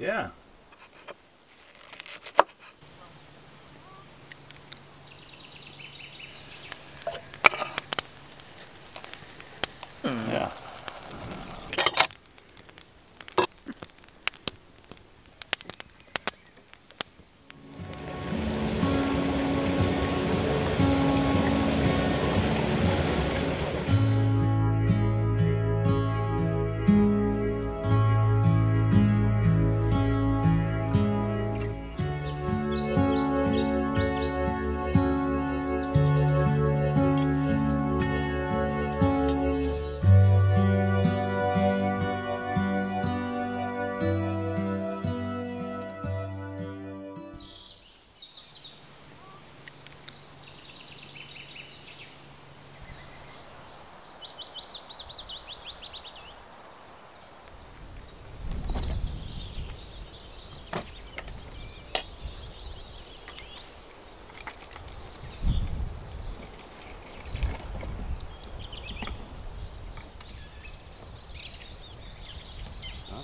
Nej,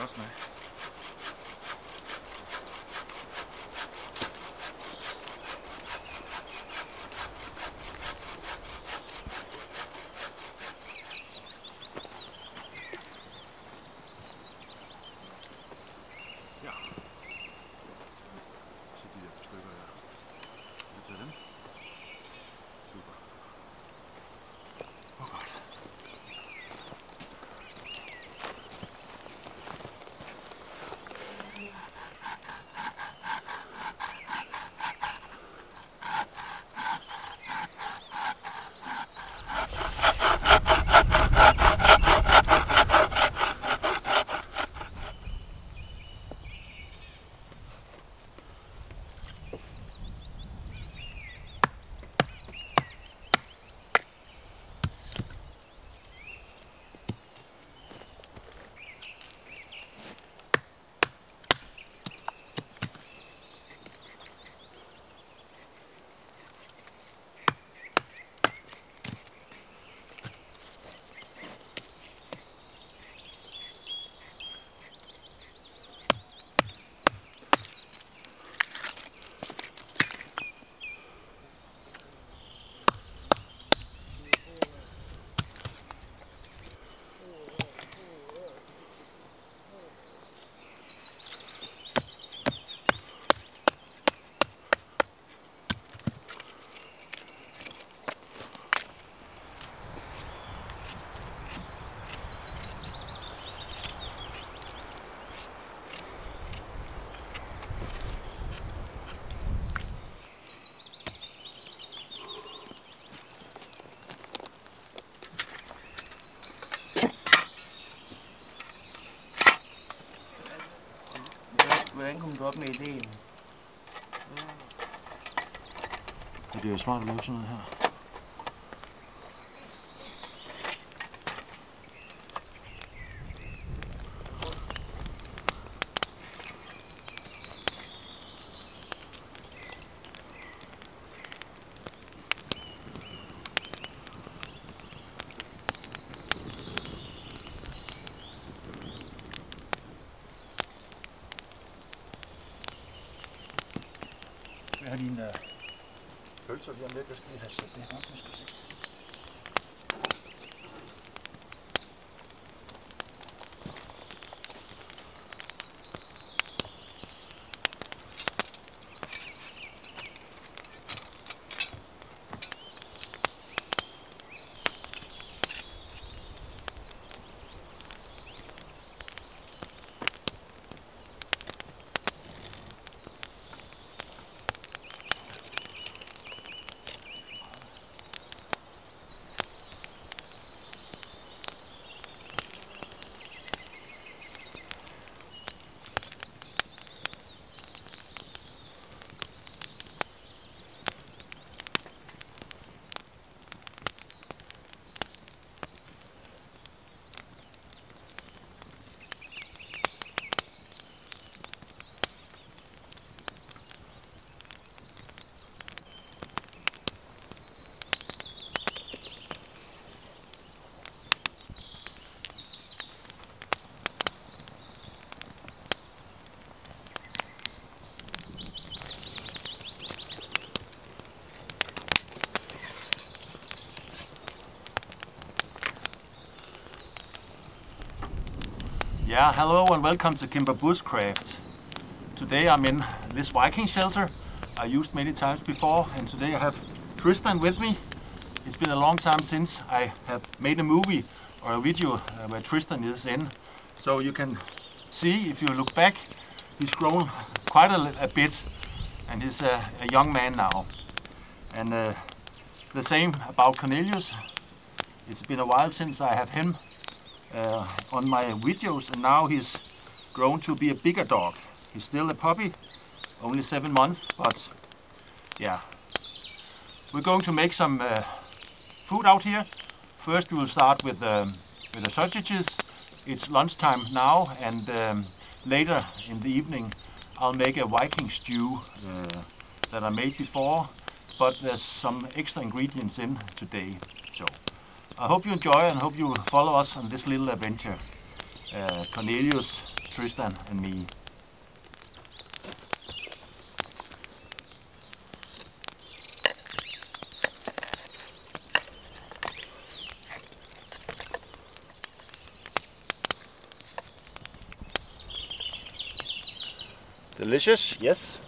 Yes, Hvordan kom du op med ideen? Det er jo smart at lave sådan noget her. Yeah, hello and welcome to Cimbrer Bushcraft. Today I'm in this Viking shelter I used many times before and today I have Tristan with me. It's been a long time since I have made a movie or a video uh, where Tristan is in. So you can see if you look back, he's grown quite a, a bit and he's a, a young man now. And uh, the same about Cornelius. It's been a while since I have him uh, on my videos and now he's grown to be a bigger dog. He's still a puppy, only seven months, but yeah. We're going to make some uh, food out here. First we will start with, um, with the sausages. It's lunchtime now and um, later in the evening I'll make a Viking stew uh, that I made before, but there's some extra ingredients in today. So I hope you enjoy and hope you follow us on this little adventure. Uh, Cornelius, Tristan, and me. Delicious, yes.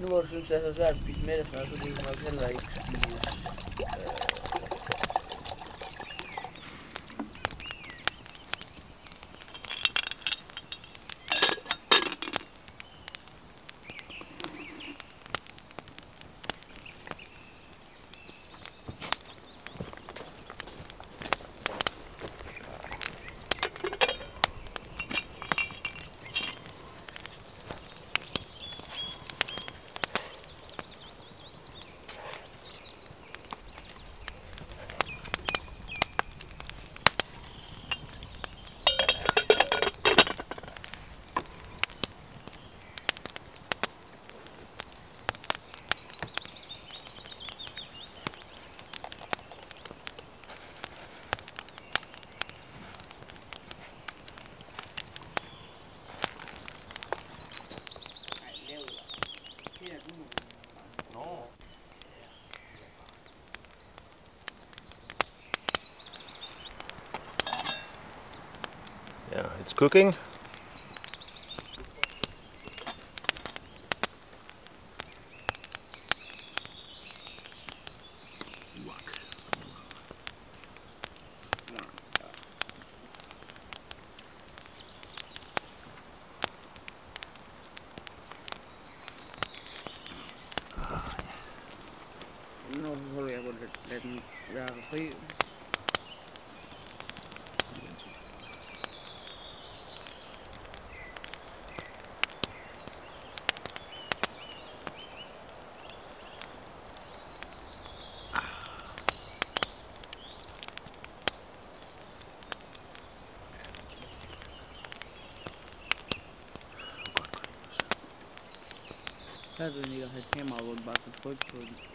Nu hvor du synes, det er så svært at cooking. nu holder jeg på at lade den være fri. Så er det ikke at have kameraet,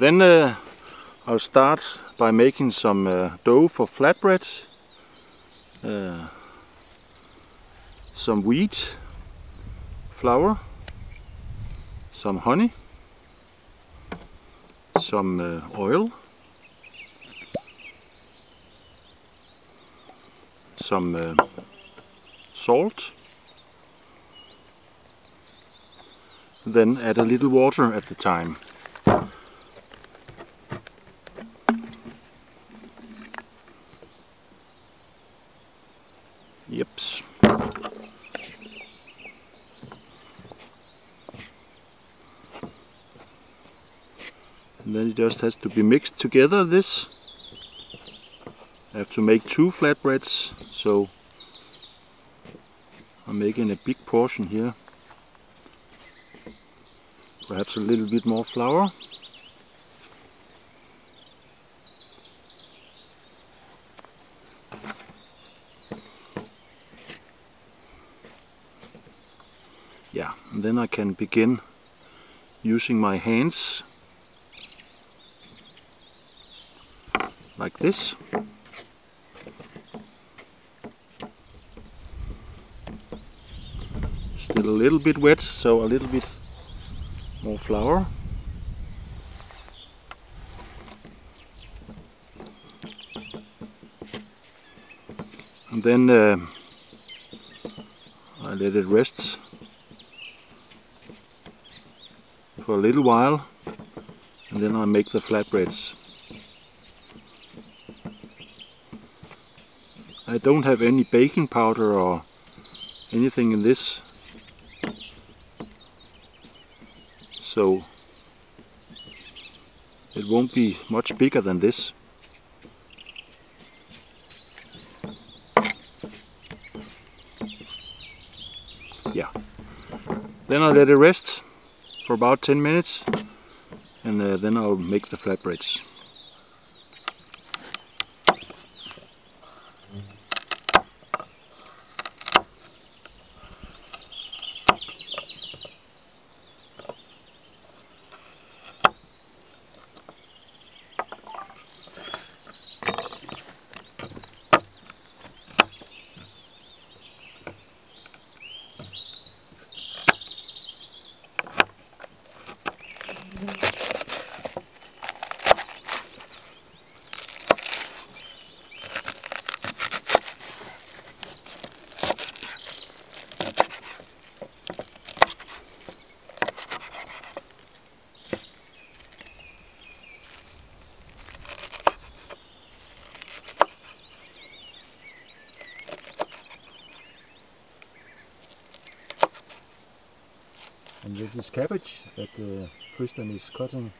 then uh, I'll start by making some uh, dough for flatbreads. Uh, some wheat flour, some honey, some uh, oil, some uh, salt, then add a little water at the time. Yips. And then it just has to be mixed together this. I have to make two flatbreads, so I'm making a big portion here. Perhaps a little bit more flour. Yeah, and then I can begin using my hands like this. Still a little bit wet, so a little bit more flour. And then uh, I let it rest for a little while and then I make the flatbreads. I don't have any baking powder or anything in this so it won't be much bigger than this. Yeah. Then I let it rest for about 10 minutes and uh, then I'll make the flatbreads. This is cabbage that uh, Tristan is cutting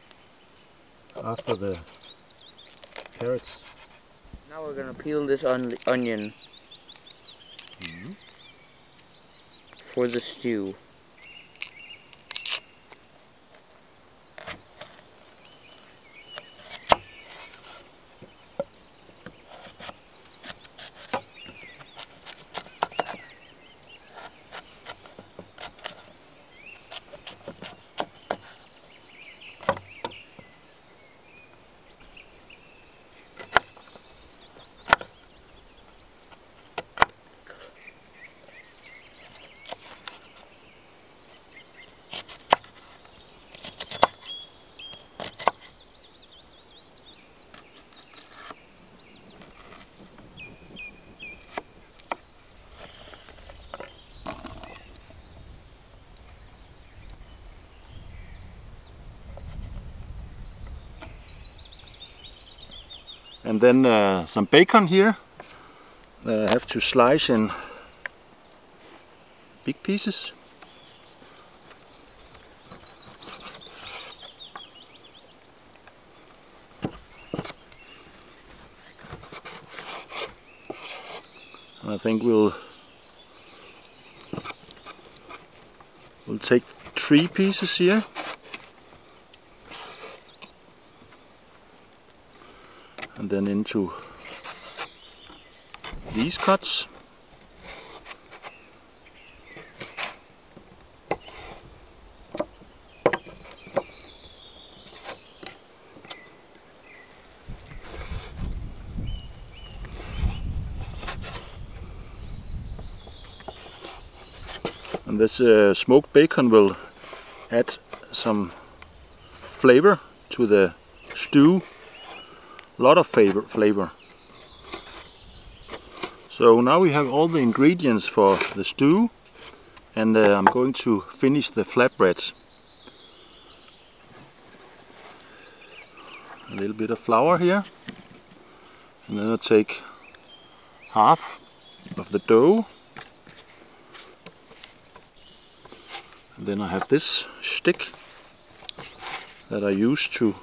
after the carrots. Now we're gonna peel this on onion for the stew. And then uh, some bacon here that I have to slice in big pieces. I think we'll we'll take three pieces here. then into these cuts. And this uh, smoked bacon will add some flavor to the stew a lot of favor, flavor. So now we have all the ingredients for the stew and uh, I'm going to finish the flatbreads. A little bit of flour here and then I'll take half of the dough and then I have this stick that I use to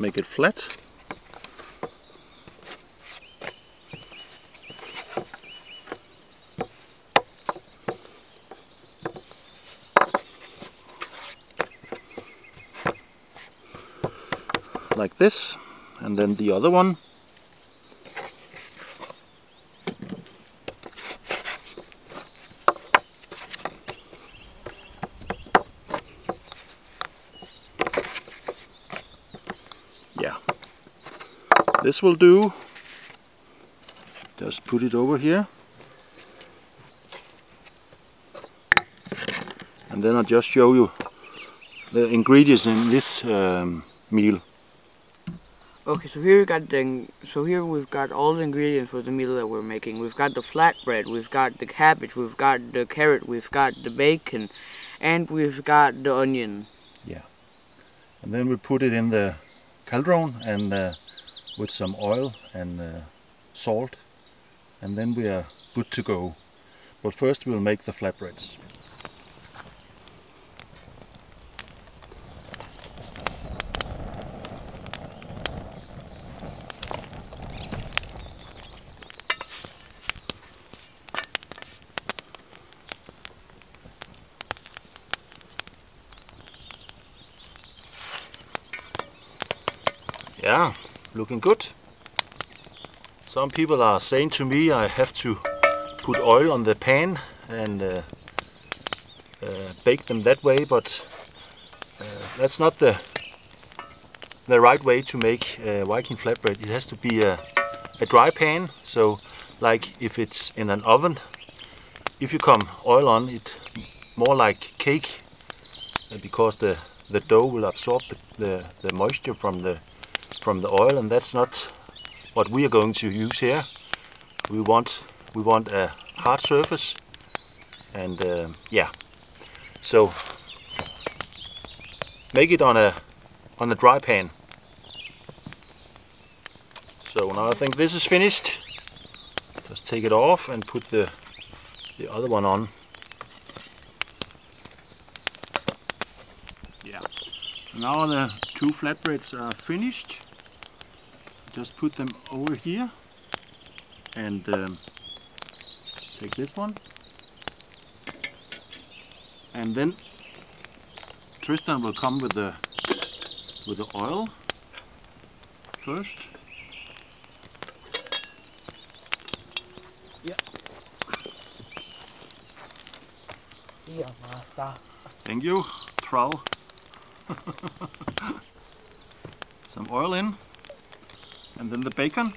make it flat. Like this and then the other one yeah this will do just put it over here and then I'll just show you the ingredients in this um, meal Okay, so here we got the so here we've got all the ingredients for the meal that we're making. We've got the flatbread, we've got the cabbage, we've got the carrot, we've got the bacon, and we've got the onion. Yeah, and then we put it in the cauldron and uh, with some oil and uh, salt and then we are good to go. But first we'll make the flatbreads Yeah, looking good. Some people are saying to me I have to put oil on the pan and uh, uh, bake them that way, but uh, that's not the the right way to make uh, Viking flatbread. It has to be a, a dry pan, so like if it's in an oven, if you come oil on it, more like cake, uh, because the the dough will absorb the, the, the moisture from the from the oil and that's not what we are going to use here. We want we want a hard surface and uh, yeah so make it on a on a dry pan. So now I think this is finished. Just take it off and put the the other one on. Yeah. Now the two flatbreads are finished. Just put them over here and um, take this one. And then Tristan will come with the with the oil first. Yeah, master. Thank you, Frau. Some oil in. And then the bacon.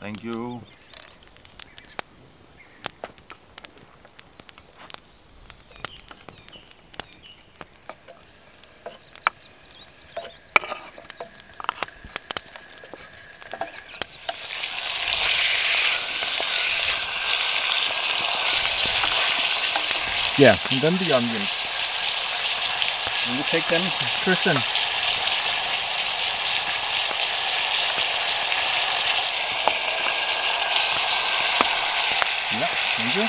Thank you. Yeah, and then the onions. And you take them, Tristan. Yeah, thank you.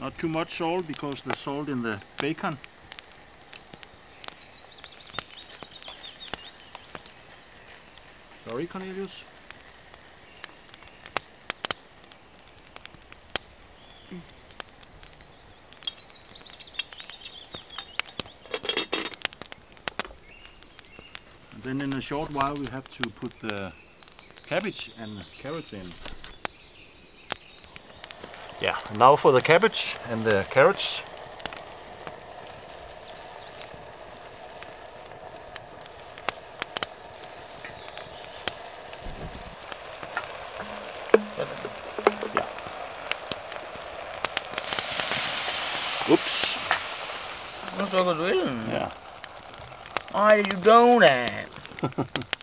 Not too much salt because the salt in the bacon. Sorry, Cornelius. And then in a short while we have to put the cabbage and carrots in. Yeah, now for the cabbage and the carrots. Yeah. Oops. What's so good doing? Yeah. Why did you do that?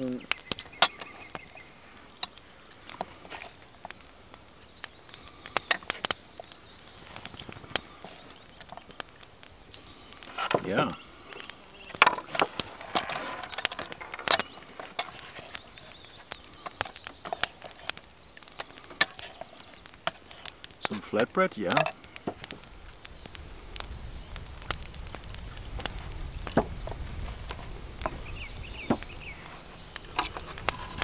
The Yeah. Some flatbread, yeah.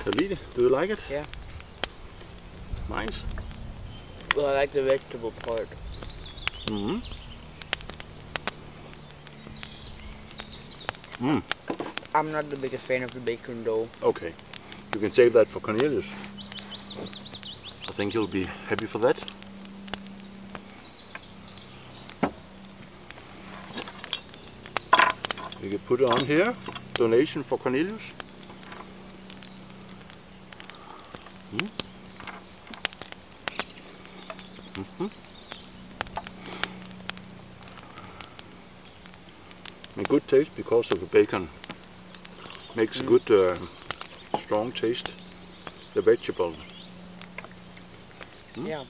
Kalide, do you like it? Yeah. Nice. Well, I like the vegetable part. Mm-hmm. Mm, I'm not the biggest fan of the bacon though. okay. You can save that for Cornelius. I think he'll be happy for that. We can put it on here. Donation for Cornelius. Hmm? Mhm. A good taste because of the bacon. Makes a good, uh, strong taste. The vegetable. Hmm? Yeah.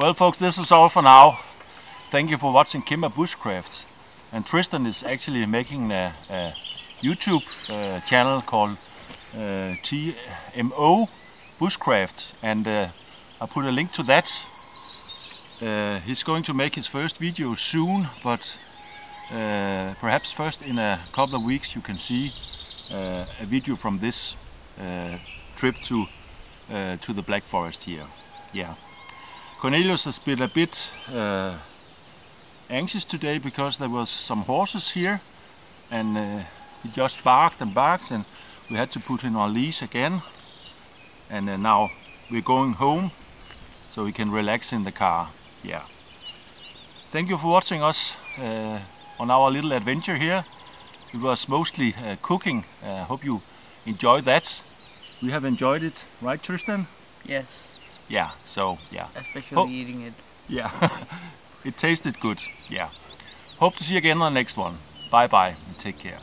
Well folks, this is all for now. Thank you for watching Cimbrer Bushcraft. And Tristan is actually making a, a YouTube uh, channel called uh, TMO Bushcraft. And uh, I put a link to that. Uh, he's going to make his first video soon, but uh, perhaps first in a couple of weeks you can see uh, a video from this trip to to the Black Forest here. Yeah. Cornelius has been a bit uh, anxious today because there was some horses here and uh, he just barked and barked and we had to put him on leash again. And uh, now we're going home so we can relax in the car. Yeah. Thank you for watching us uh, on our little adventure here. It was mostly uh, cooking. Uh, hope you enjoyed that. We have enjoyed it right Tristan? Yes. Yeah so yeah Especially Oh. eating it. yeah, it tasted good. Yeah. Hope to see you again on the next one. Bye bye and take care.